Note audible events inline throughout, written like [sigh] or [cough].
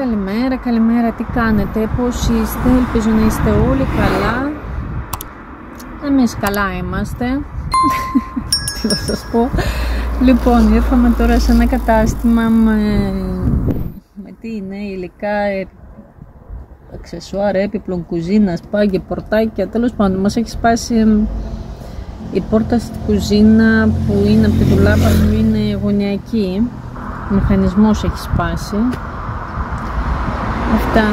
Καλημέρα, καλημέρα, τι κάνετε, πώς είστε, ελπίζω να είστε όλοι καλά. Εμείς καλά είμαστε. [laughs] Τι θα σας πω. Λοιπόν, ήρθαμε τώρα σε ένα κατάστημα με, με τι είναι, υλικά, αξεσουάρ, έπιπλων κουζίνας, πάγια, πορτάκια. Τέλος πάντων, μας έχει σπάσει η πόρτα στην κουζίνα που είναι από τη δουλάπα που είναι γωνιακή. Ο μηχανισμός έχει σπάσει αυτά.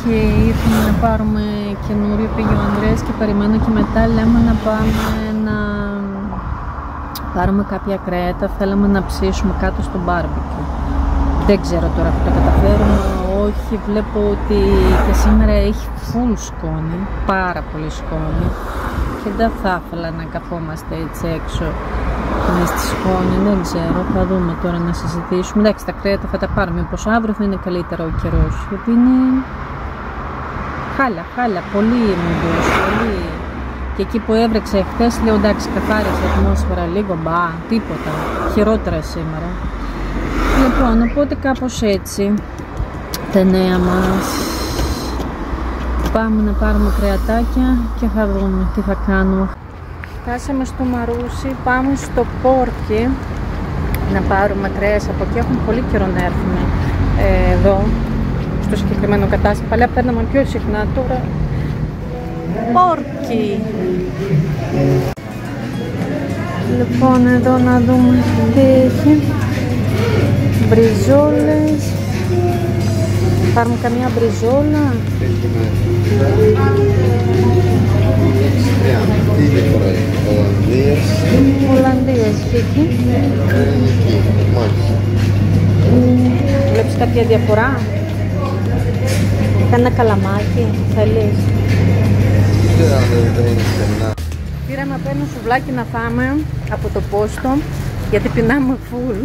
Και ήρθαμε να πάρουμε καινούριο πήγε ο Ανδρέας και περιμένω και μετά λέμε να πάμε να πάρουμε κάποια κρέατα. Θέλαμε να ψήσουμε κάτω στο μπάρμπικι δεν ξέρω τώρα που το καταφέρουμε. Όχι βλέπω ότι και σήμερα έχει full σκόνη πάρα πολύ σκόνη. Και δεν θα ήθελα να καθόμαστε έτσι έξω με στη σκόνη, δεν ξέρω, θα δούμε τώρα να συζητήσουμε. Εντάξει, τα κρέατα θα τα πάρουμε, πως αύριο θα είναι καλύτερα ο καιρός, γιατί είναι χάλια, χάλια, πολύ μουντός, πολύ... Και εκεί που έβρεξε χθες, λέω εντάξει, καθάρισε η ατμόσφαιρα λίγο, μπα, τίποτα, χειρότερα σήμερα. Λοιπόν, οπότε κάπως έτσι τα νέα μας. Πάμε να πάρουμε κρεατάκια και θα δούμε τι θα κάνουμε. Φτάσαμε στο Μαρούσι, πάμε στο Πόρκι να πάρουμε κρέας από εκεί. Έχουμε πολύ καιρό να έρθουμε ε, εδώ, στο συγκεκριμένο κατάστημα. Παλιά παίρναμε πιο συχνά, τώρα Πόρκι. Λοιπόν, εδώ να δούμε τι έχει. Μπριζόλες. Πάρουμε καμία μπριζόλα. Τι διαφορά έχει, Ολλανδίας. Ολλανδίας και εκεί. Εκεί, μάλιστα. Βλέπεις κάποια διαφορά; Κάνα καλαμάκι, θέλεις; Δεν δεν είναι στενά. Πήραμε απ' ένα σουβλάκι να φάμε από το πόστο γιατί πεινάμε φουλ.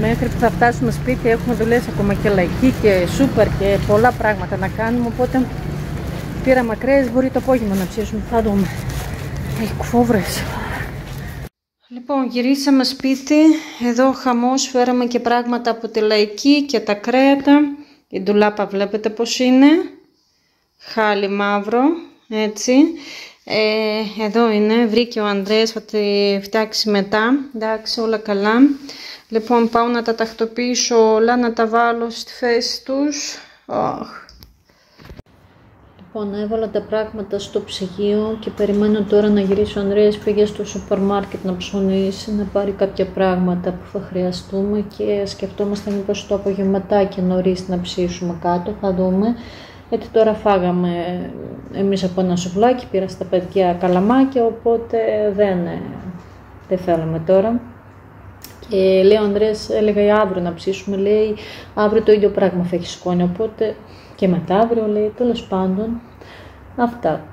Μέχρι που θα φτάσουμε σπίτι έχουμε δουλειές ακόμα και λαϊκή και σούπερ και πολλά πράγματα να κάνουμε οπότε πήραμε ακραίες, μπορεί το απόγευμα να ψήσουμε, θα δούμε. Έχει κουφόβρες. Λοιπόν, γυρίσαμε σπίτι, εδώ χαμός, φέραμε και πράγματα από τη λαϊκή και τα κρέατα. Η ντουλάπα βλέπετε πως είναι, χάλι μαύρο, έτσι. Ε, εδώ είναι, βρήκε ο Ανδρέας, θα τη φτιάξει μετά, εντάξει όλα καλά. Λοιπόν πάω να τα τακτοποιήσω όλα, να τα βάλω στη θέση τους. Oh. Λοιπόν έβαλα τα πράγματα στο ψυγείο και περιμένω τώρα να γυρίσει ο Ανδρέας πήγε στο σούπερ μάρκετ να ψωνίσει, να πάρει κάποια πράγματα που θα χρειαστούμε και σκεφτόμαστε μήπως το απογευματάκι νωρίς να ψήσουμε κάτω, θα δούμε. Γιατί τώρα φάγαμε εμείς από ένα σουβλάκι, πήρα στα παιδιά καλαμάκια, οπότε δεν, δεν θέλουμε τώρα. Και λέει ο Ανδρέας, έλεγα αύριο να ψήσουμε, λέει αύριο το ίδιο πράγμα θα έχεις σκόνη, οπότε και μεθαύριο λέει, τέλος πάντων, αυτά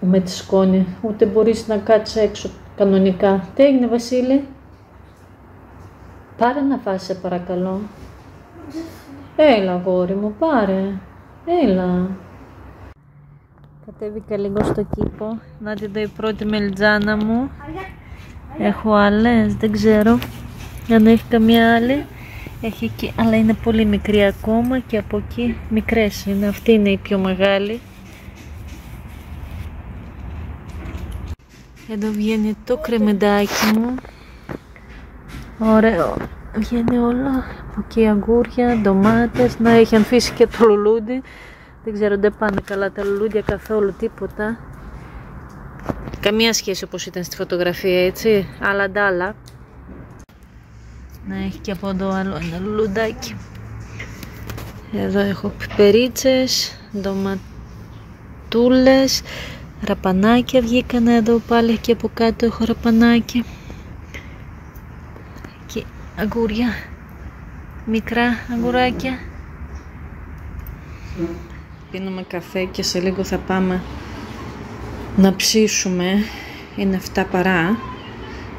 με τη σκόνη, ούτε μπορείς να κάτσεις έξω κανονικά. Τι έγινε Βασίλη, πάρε να φας σε παρακαλώ. Έλα γόρι μου, πάρε, έλα. Κατέβηκα λίγο στο κήπο, να την δω η πρώτη μελιτζάνα μου. Έχω άλλες, δεν ξέρω αν έχει καμία άλλη. Έχει εκεί, αλλά είναι πολύ μικρή ακόμα και από εκεί μικρές είναι. Αυτή είναι η πιο μεγάλη. Εδώ βγαίνει το κρεμεντάκι μου. Ωραίο. Βγαίνει όλο. Από εκεί αγκούρια, ντομάτες. Να έχει ανθίσει και το λουλούντι. Δεν ξέρω, δεν πάνε καλά τα λουλούντια καθόλου, τίποτα. Καμία σχέση όπως ήταν στη φωτογραφία, έτσι. Αλλά ντάλα. Να έχει και από εδώ άλλο ένα λουλουντάκι. Εδώ έχω πιπερίτσες, ντοματούλες, ραπανάκια βγήκαν εδώ πάλι και από κάτω έχω ραπανάκια. Και αγκούρια, μικρά αγκουράκια. Πίνουμε καφέ και σε λίγο θα πάμε να ψήσουμε. Είναι 7 παρά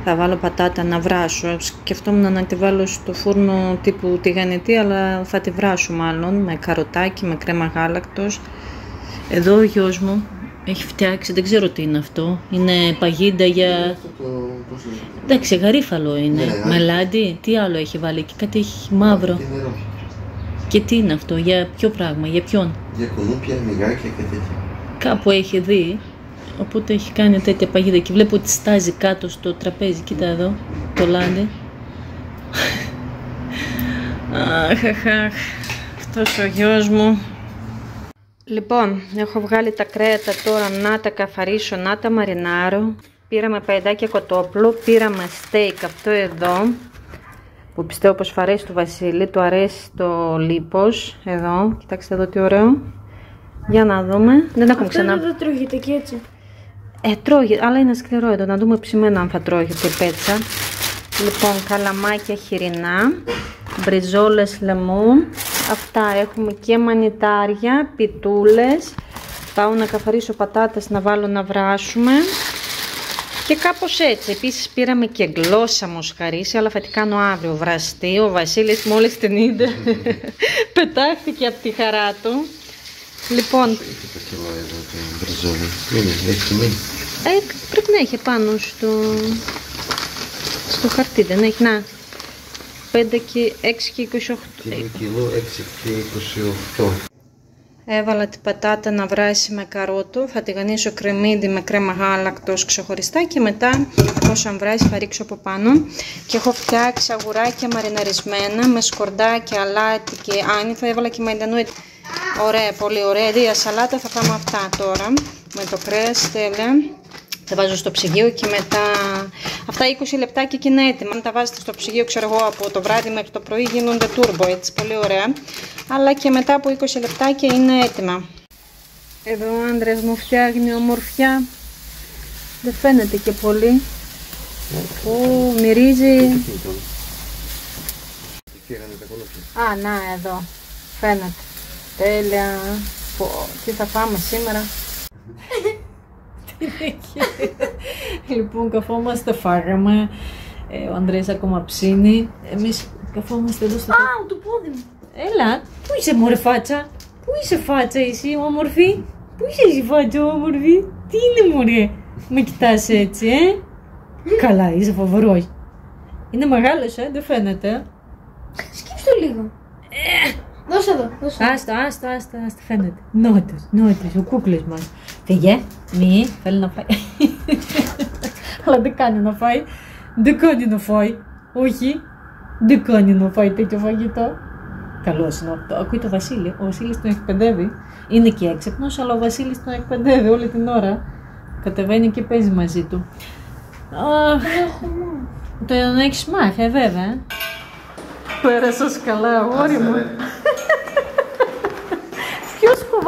θα βάλω πατάτα να βράσω. Σκεφτόμουν να τη βάλω στο φούρνο τύπου τηγανιτή, αλλά θα τη βράσω μάλλον με καροτάκι, με κρέμα γάλακτος. Εδώ ο γιος μου έχει φτιάξει, δεν ξέρω τι είναι αυτό. Είναι παγίδα για... Εντάξει, γαρίφαλο είναι. Ναι, Μελάντι, τι άλλο έχει βάλει εκεί, κάτι έχει μαύρο. Και τι είναι αυτό, για ποιο πράγμα, για ποιον; Για κουνούπια, μυγάκια και τέτοια. Κάπου έχει δει, οπότε έχει κάνει τέτοια παγίδα και βλέπω ότι στάζει κάτω στο τραπέζι. Κοίτα εδώ, το λάντι. Αχ, αχ, αχ, αυτός ο γιος μου. Λοιπόν, έχω βγάλει τα κρέατα τώρα να τα καθαρίσω, να τα μαρινάρω. Πήραμε παϊδάκια κοτόπουλο, πήραμε στέικ αυτό εδώ, που πιστεύω πως αρέσει του Βασίλη, του αρέσει το λίπος, εδώ, κοιτάξτε εδώ τι ωραίο. Για να δούμε, δεν έχουμε ξανά... Αυτό δεν το τρώγεται και έτσι. Ε, τρώγεται, αλλά είναι σκληρό εδώ, να δούμε ψημένο αν θα τρώγεται πέτσα. Λοιπόν, καλαμάκια χοιρινά, μπριζόλες λεμού, αυτά έχουμε και μανιτάρια, πιτούλες, πάω να καθαρίσω πατάτες να βάλω να βράσουμε και κάπως έτσι. Επίσης πήραμε και γλώσσα μοσχαρίσι, αλλά θα την κάνω αύριο βραστή. Ο Βασίλης μόλις την είδε, [laughs] πετάχτηκε από τη χαρά του. Λοιπόν, Έχει το κιλό εδώ το μπριζόλι. Είναι, έχει τιμή. ε, πρέπει να έχει πάνω στο, στο χαρτί, δεν έχει, να. 5 και 6 και 28. Κιλό, κιλό 6 και 28. Έβαλα την πατάτα να βράσει με καρότο, θα τη γανίσω κρεμμύδι με κρέμα γάλακτος ξεχωριστά και μετά όσο βράσει θα ρίξω από πάνω. Και έχω φτιάξει αγουράκια μαριναρισμένα με σκορδάκια, αλάτι και άνηθο. Έβαλα και μαϊντανού. Ωραία, πολύ ωραία. Δία σαλάτα θα φάμε αυτά τώρα με το κρέας τέλεια. Τα βάζω στο ψυγείο και μετά αυτά 20 λεπτάκια και είναι έτοιμα. Αν τα βάζετε στο ψυγείο, ξέρω εγώ, από το βράδυ μέχρι το πρωί γίνονται τούρμπο, έτσι, πολύ ωραία. Αλλά και μετά από 20 λεπτάκια είναι έτοιμα. Εδώ ο άντρας μου φτιάχνει ομορφιά. Δεν φαίνεται και πολύ. Ω, μυρίζει. Εκεί έκανε τα κολόπια. Α, να, εδώ. Φαίνεται. Τέλεια. Πω, τι θα φάμε σήμερα; λοιπόν, καθόμαστε, φάγαμε. Ε, ο Ανδρέας ακόμα ψήνει. Εμείς καθόμαστε εδώ στο... Α, το πόδι μου. Έλα, πού είσαι μωρέ φάτσα; Πού είσαι φάτσα εσύ, όμορφη; Πού είσαι εσύ φάτσα, όμορφη; Τι είναι μωρέ; Με κοιτάς έτσι, ε; Καλά, είσαι φοβερός. Είναι μεγάλος, ε, δεν φαίνεται. Σκύψε το λίγο. Δώσε εδώ, δώσε. Άστο, άστο, άστο, άστο, φαίνεται. Νότος, νότος, ο κούκλος μας. Φύγε, μη, θέλει να φάει. [laughs] Αλλά δεν κάνει να φάει. Δεν κάνει να φάει. Όχι, δεν κάνει να φάει τέτοιο φαγητό. Καλός είναι αυτό. Ακούει το Βασίλη. Ο Βασίλης τον εκπαιδεύει. Είναι και έξυπνος, αλλά ο Βασίλης τον εκπαιδεύει όλη την ώρα. Κατεβαίνει και παίζει μαζί του. Αχ, το έχεις μάθει, ε, βέβαια. Πέρασα καλά, αγόρι μου.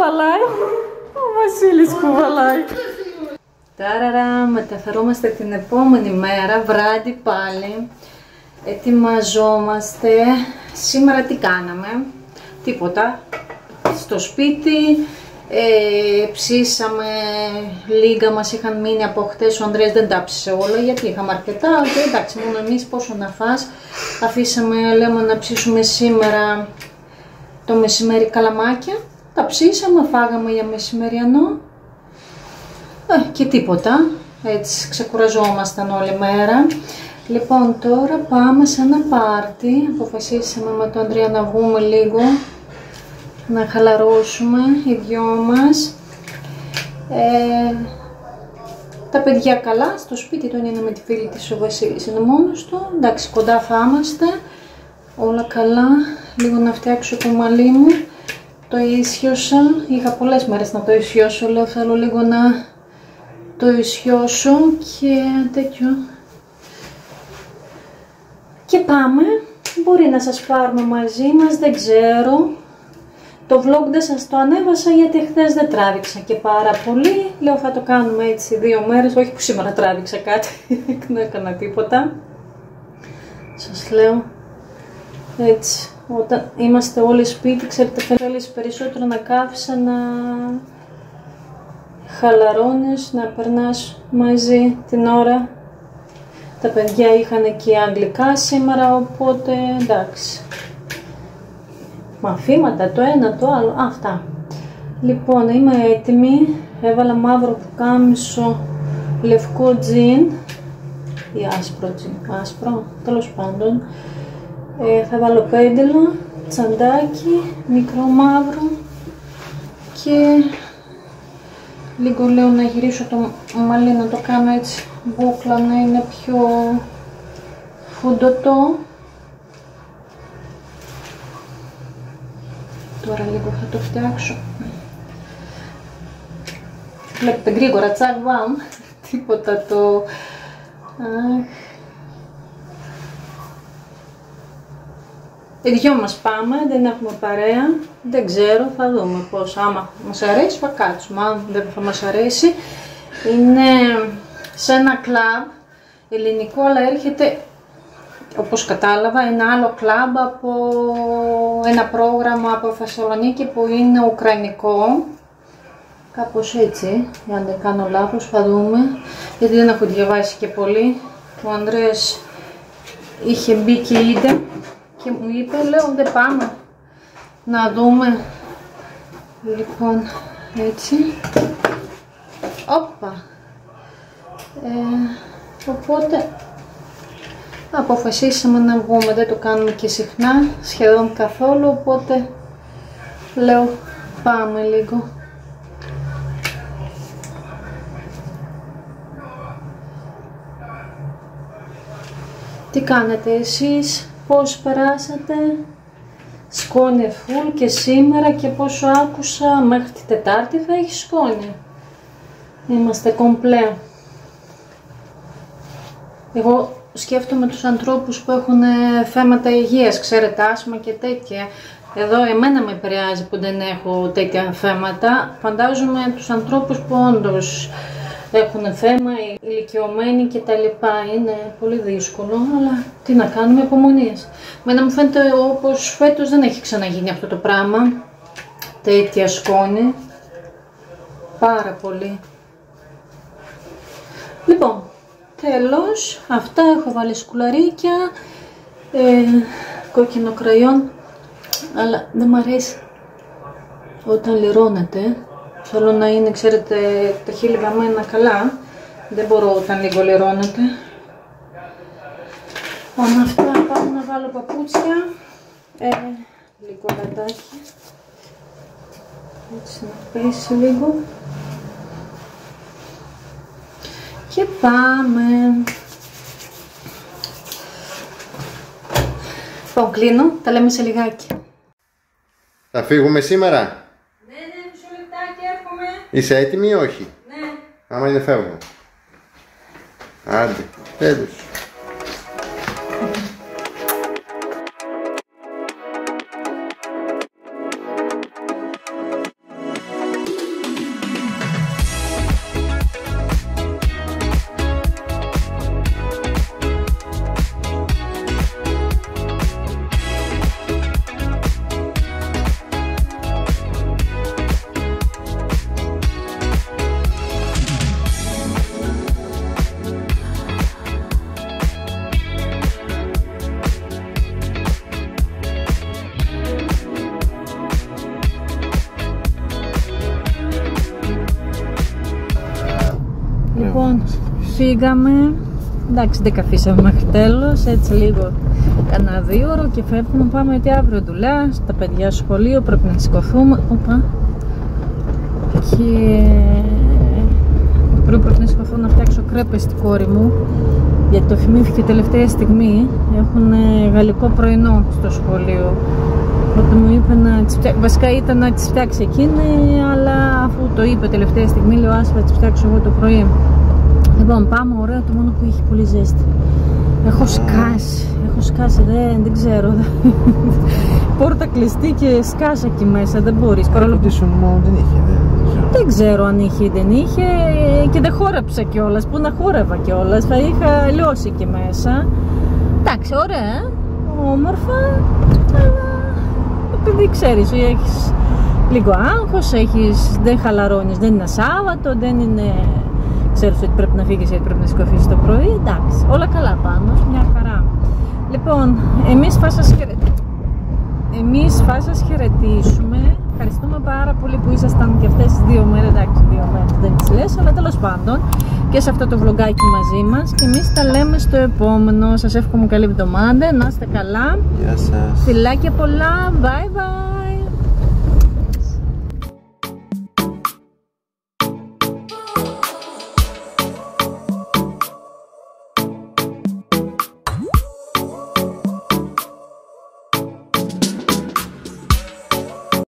Ποιος κουβαλάει, ο Βασίλης κουβαλάει. Τάραρα, μεταφερόμαστε την επόμενη μέρα, βράδυ πάλι. Ετοιμαζόμαστε. Σήμερα τι κάναμε, τίποτα. Στο σπίτι, ε, ψήσαμε λίγα, μας είχαν μείνει από χτες, ο Ανδρέας δεν τα ψήσε όλα γιατί είχαμε αρκετά, και εντάξει μόνο εμείς πόσο να φας. Αφήσαμε, λέμε να ψήσουμε σήμερα το μεσημέρι καλαμάκια, τα ψήσαμε, φάγαμε για μεσημεριανό ε, και τίποτα, έτσι ξεκουραζόμασταν όλη μέρα. Λοιπόν, τώρα πάμε σε ένα πάρτι, αποφασίσαμε με τον Ανδρέα να βγούμε λίγο να χαλαρώσουμε οι δυο μας. Ε, τα παιδιά καλά, στο σπίτι του είναι με τη φίλη της ο Βασίλης, είναι μόνος του. Εντάξει, κοντά θα είμαστε, όλα καλά. Λίγο να φτιάξω το μαλλί μου. Το ισιώσα, είχα πολλές μέρες να το ισιώσω, λέω θέλω λίγο να το ισιώσω και τέτοιο. Και πάμε, μπορεί να σας πάρουμε μαζί μας, δεν ξέρω. Το vlog δεν σας το ανέβασα γιατί χθες δεν τράβηξα και πάρα πολύ. Λέω θα το κάνουμε έτσι δύο μέρες, όχι που σήμερα τράβηξα κάτι, [laughs] δεν έκανα τίποτα. Σας λέω έτσι, όταν είμαστε όλοι σπίτι, ξέρετε θέλεις περισσότερο να κάθεσαι να χαλαρώνεις, να περνάς μαζί την ώρα. Τα παιδιά είχαν και αγγλικά σήμερα, οπότε εντάξει μαθήματα, το ένα, το άλλο, αυτά. Λοιπόν, είμαι έτοιμη, έβαλα μαύρο πουκάμισο, λευκό τζιν, ή άσπρο τζιν, άσπρο, τέλος πάντων. Ε, θα βάλω πέντελο, τσαντάκι, μικρό μαύρο και λίγο λέω να γυρίσω το μαλλί να το κάνω έτσι μπούκλα να είναι πιο φουντωτό. Τώρα λίγο θα το φτιάξω. Βλέπετε γρήγορα τσακ βαμ. [laughs] Τίποτα το Αχ. Οι δυο μας πάμε, δεν έχουμε παρέα, δεν ξέρω, θα δούμε πώς, άμα μας αρέσει θα κάτσουμε, αν δεν θα μας αρέσει. Είναι σε ένα κλαμπ ελληνικό, αλλά έρχεται, όπως κατάλαβα, ένα άλλο κλαμπ από ένα πρόγραμμα από Θεσσαλονίκη που είναι ουκρανικό. Κάπως έτσι, αν δεν κάνω λάθος, θα δούμε, γιατί δεν έχω διαβάσει και πολύ. Ο Ανδρέας είχε μπει και είδε και μου είπε, λέω δεν πάμε να δούμε. Λοιπόν, έτσι. Όπα. Ε, οπότε αποφασίσαμε να βγούμε, δεν το κάνουμε και συχνά, σχεδόν καθόλου, οπότε λέω πάμε λίγο. Τι κάνετε εσείς, πώς περάσατε, σκόνη φουλ και σήμερα και πόσο άκουσα μέχρι τη Τετάρτη θα έχεις σκόνη. Είμαστε κομπλέ. Εγώ σκέφτομαι τους ανθρώπους που έχουν θέματα υγείας, ξέρετε άσμα και τέτοια. Εδώ εμένα με επηρεάζει που δεν έχω τέτοια θέματα. Φαντάζομαι τους ανθρώπους που όντως έχουν θέμα, ηλικιωμένοι κτλ. Είναι πολύ δύσκολο, αλλά τι να κάνουμε, υπομονίες. Μένα μου φαίνεται όπως φέτος δεν έχει ξαναγίνει αυτό το πράγμα. Τέτοια σκόνη. Πάρα πολύ. Λοιπόν, τέλος, αυτά έχω βάλει σκουλαρίκια, ε, κόκκινο κραϊόν, αλλά δεν μου αρέσει όταν λιρώνεται Θέλω να είναι, ξέρετε, τα χείλη βαμμένα καλά. Δεν μπορώ όταν λίγο λερώνεται. Λοιπόν, αυτά πάω να βάλω παπούτσια. Ε, λίγο λαντάκι. Έτσι να πέσει λίγο. Και πάμε. Λοιπόν, κλείνω. Τα λέμε σε λιγάκι. Θα φύγουμε σήμερα; Είσαι έτοιμη ή όχι; Ναι. Άμα είναι φεύγω. Άντε. Τέλος. Φύγαμε. Εντάξει, δεν καθίσαμε μέχρι τέλος. Έτσι λίγο κανένα δύο ώρο και φεύγουμε. Πάμε γιατί αύριο δουλειά. Στα παιδιά σχολείο πρέπει να σηκωθούμε. Οπα. Και πρέπει να σηκωθώ να φτιάξω κρέπες στην κόρη μου. Γιατί το θυμήθηκε τελευταία στιγμή. Έχουν γαλλικό πρωινό στο σχολείο. Οπότε μου είπε να τις φτιάξει. Βασικά ήταν να τις φτιάξει εκείνη, αλλά αφού το είπε τελευταία στιγμή, λέω άσχα να τις φτιάξω εγώ το πρωί. Λοιπόν, πάμε ωραίο το μόνο που έχει πολύ ζέστη. Έχω σκάσει, έχω σκάσει, δεν, δεν ξέρω. [laughs] Πόρτα κλειστή και σκάσα εκεί μέσα, δεν μπορείς. Παρόλο που μόνο δεν είχε, δεν, δεν ξέρω αν είχε ή δεν είχε και δεν χόρεψα κιόλας. Πού να χόρευα κιόλας, θα είχα λιώσει εκεί μέσα. Εντάξει, ωραία, όμορφα, αλλά επειδή ξέρεις, έχεις λίγο άγχος, έχεις, δεν χαλαρώνεις, δεν είναι Σάββατο, δεν είναι ξέρεις ότι πρέπει να φύγεις γιατί πρέπει να σηκωθείς το πρωί, εντάξει, όλα καλά πάνω, μια χαρά. Λοιπόν, εμείς θα σας, χαιρε... εμείς θα σας χαιρετήσουμε Ευχαριστούμε πάρα πολύ που ήσασταν και αυτές τις δύο μέρες, εντάξει δύο μέρες δεν τις λες, αλλά τέλος πάντων και σε αυτό το vlogάκι μαζί μας και εμείς τα λέμε στο επόμενο. Σας εύχομαι καλή εβδομάδα, να είστε καλά. Γεια σας. Φιλάκια πολλά, bye bye.